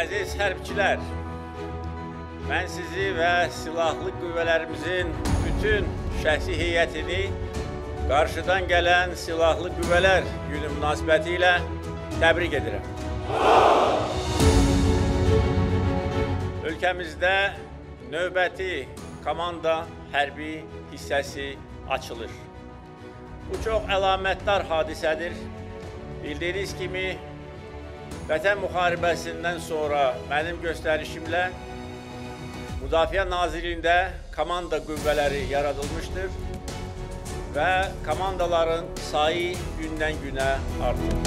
Əziz hərbçilər, mən sizi və silahlı qüvvələrimizin bütün şəxsi heyətini qarşıdan gələn silahlı qüvvələr günü münasibəti ilə təbrik edirəm. Ölkəmizdə növbəti komanda hərbi hissəsi açılır. Bu çox əlamətdar hadisədir. Bildiyiniz kimi, Vətən müharibəsindən sonra mənim göstərişimlə Müdafiə Nazirliyində komanda qüvvələri yaradılmışdır və komandaların sayı gündən günə artır.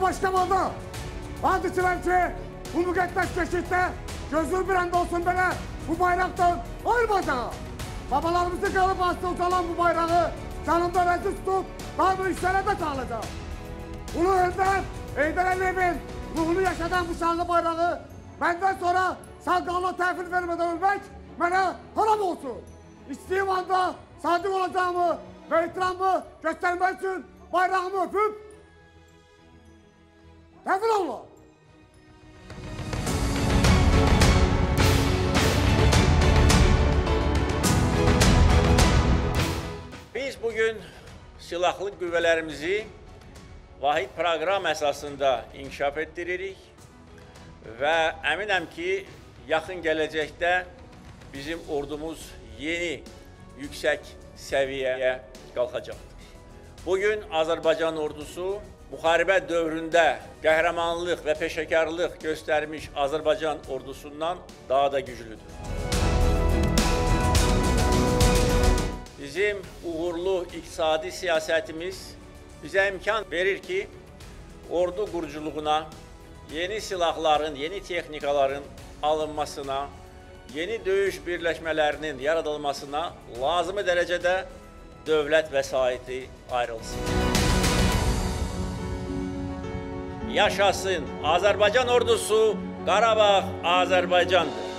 Başlamadı. Hadisiler ki bu mükaddes keşitte gözüm bir anda olsun bana bu bayraktan ayrılmayacağı. Babalarımızı kalıp hasta uzalan bu bayrağı canımda rezil tutup daha bu işlere de kalacağım. Ulu Önder, Eyder Aliyev'in ruhunu yaşadan bu şanlı bayrağı benden sonra salgınla tevfil vermeden ölmek bana haram olsun. İstediğim anda sadık olacağımı ve ihtiramımı göstermek için bayrağımı öpüp Tevfil Allah. Bugün silahlı qüvvələrimizi vahid proqram əsasında inkişaf etdiririk və əminəm ki, yaxın gələcəkdə bizim ordumuz yeni yüksək səviyyəyə qalxacaqdır. Bugün Azərbaycan ordusu müharibə dövründə qəhrəmanlıq və peşəkarlıq göstərmiş Azərbaycan ordusundan daha da güclüdür. Bizim uğurlu iqtisadi siyasətimiz bizə imkan verir ki, ordu quruculuğuna, yeni silahların, yeni texnikaların alınmasına, yeni döyüş birləşmələrinin yaradılmasına lazımi dərəcədə dövlət vəsaiti ayrılsın. Yaşasın Azərbaycan ordusu, Qarabağ Azərbaycandır.